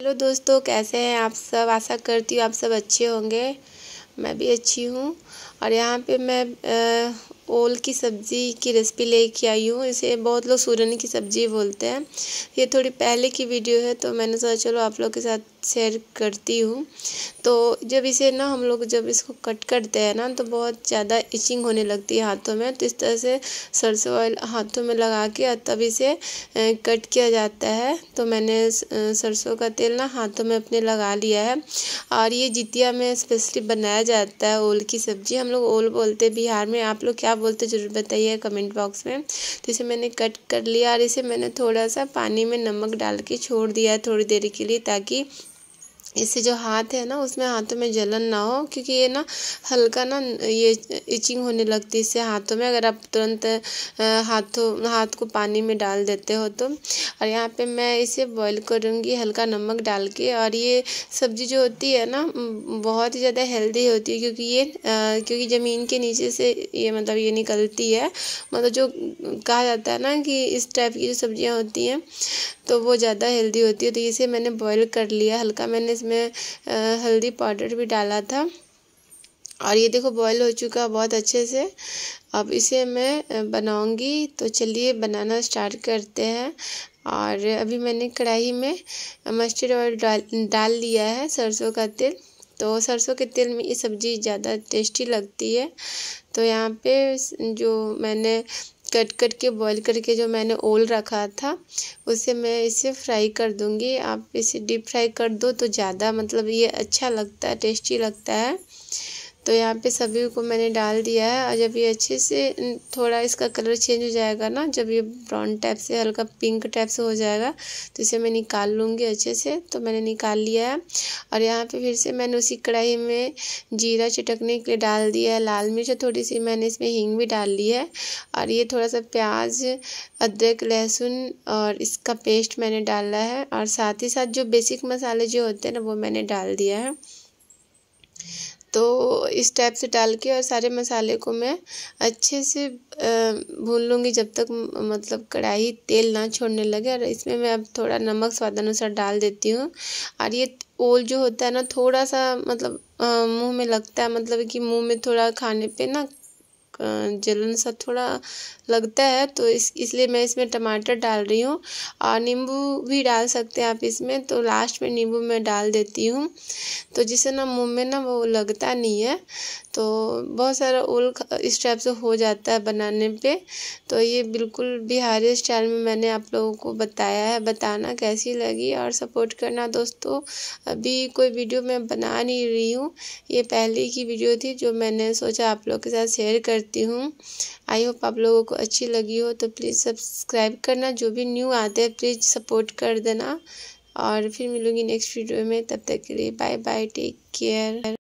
Hello दोस्तों, कैसे हैं आप सब? आशा करती हूँ आप सब अच्छे होंगे। मैं भी अच्छी हूँ। और यहाँ पे मैं ओल की सब्ज़ी की रेसिपी लेके आई हूँ। इसे बहुत लोग सूरन की सब्ज़ी बोलते हैं। ये थोड़ी पहले की वीडियो है तो मैंने सोचा चलो आप लोग के साथ शेयर करती हूँ। तो जब इसे ना हम लोग जब इसको कट करते हैं ना तो बहुत ज़्यादा इचिंग होने लगती है हाथों में। तो इस तरह से सरसों ऑयल हाथों में लगा के तब इसे कट किया जाता है। तो मैंने सरसों का तेल ना हाथों में अपने लगा लिया है। और ये जितिया में स्पेशली बनाया जाता है ओल की सब्ज़ी। हम लोग ओल बोलते बिहार में, आप लोग क्या बोलते ज़रूर बताइए कमेंट बॉक्स में। तो इसे मैंने कट कर लिया और इसे मैंने थोड़ा सा पानी में नमक डाल के छोड़ दिया थोड़ी देर के लिए ताकि इससे जो हाथ है ना, उसमें हाथों में जलन ना हो, क्योंकि ये ना हल्का ना ये इचिंग होने लगती है इससे हाथों में। अगर आप तुरंत हाथों, हाथ को पानी में डाल देते हो तो। और यहाँ पे मैं इसे बॉईल करूँगी, हल्का नमक डाल के। और ये सब्ज़ी जो होती है ना बहुत ही ज़्यादा हेल्दी होती है, क्योंकि ये क्योंकि ज़मीन के नीचे से ये मतलब ये निकलती है। मतलब जो कहा जाता है ना कि इस टाइप की जो सब्ज़ियाँ होती हैं तो वो ज़्यादा हेल्दी होती है। तो इसे मैंने बॉईल कर लिया, हल्का मैंने इसमें हल्दी पाउडर भी डाला था। और ये देखो बॉईल हो चुका बहुत अच्छे से। अब इसे मैं बनाऊँगी। तो चलिए, बनाना स्टार्ट करते हैं। और अभी मैंने कढ़ाई में मस्टर्ड ऑयल डाल डाल लिया है सरसों का तेल। तो सरसों के तेल में ये सब्ज़ी ज़्यादा टेस्टी लगती है। तो यहाँ पे जो मैंने कट कट के बॉईल करके जो मैंने ओल रखा था, उसे मैं इसे फ्राई कर दूँगी। आप इसे डीप फ्राई कर दो तो ज़्यादा मतलब ये अच्छा लगता है टेस्टी लगता है। तो यहाँ पे सभी को मैंने डाल दिया है और जब ये अच्छे से थोड़ा इसका कलर चेंज हो जाएगा ना, जब ये ब्राउन टाइप से, हल्का पिंक टाइप से हो जाएगा तो इसे मैं निकाल लूँगी अच्छे से तो मैंने निकाल लिया है। और यहाँ पे फिर से मैंने उसी कढ़ाई में जीरा चटकने के लिए डाल दिया है, लाल मिर्च थोड़ी सी मैंने इसमें हींग भी डाल ली है। और ये थोड़ा सा प्याज, अदरक, लहसुन और इसका पेस्ट मैंने डाला है और साथ ही साथ जो बेसिक मसाले जो होते हैं ना, वो मैंने डाल दिया है। तो इस टाइप से डाल के और सारे मसाले को मैं अच्छे से भून लूँगी जब तक मतलब कढ़ाई तेल ना छोड़ने लगे। और इसमें मैं अब थोड़ा नमक स्वादानुसार डाल देती हूँ। और ये ओल जो होता है ना, थोड़ा सा मतलब मुँह में लगता है मतलब कि मुँह में थोड़ा खाने पे ना जलन सा थोड़ा लगता है तो इस, इसलिए मैं इसमें टमाटर डाल रही हूँ। और नींबू भी डाल सकते हैं आप इसमें तो लास्ट में नींबू मैं डाल देती हूँ। तो जिससे ना मुँह में ना वो लगता नहीं है तो बहुत सारा ओल इस टाइप से हो जाता है बनाने पे। तो ये बिल्कुल बिहारी स्टाइल में मैंने आप लोगों को बताया है, बताना कैसी लगी। और सपोर्ट करना दोस्तों, अभी कोई वीडियो मैं बना नहीं रही हूँ। ये पहले की वीडियो थी जो मैंने सोचा आप लोग के साथ शेयर करती हूँ। आई होप आप लोगों को अच्छी लगी हो तो प्लीज़ सब्सक्राइब करना। जो भी न्यू आते हैं प्लीज़ सपोर्ट कर देना। और फिर मिलूँगी नेक्स्ट वीडियो में। तब तक के लिए बाय बाय टेक केयर